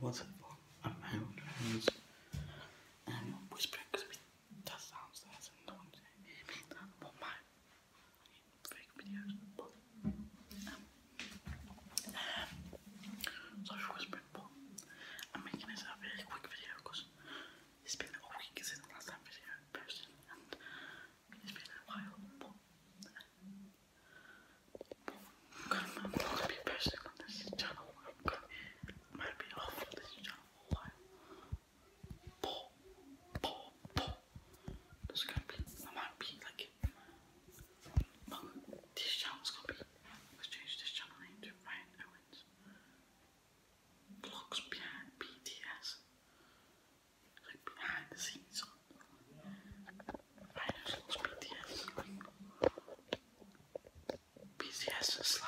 whatever. I'm out. slash BTS. BTS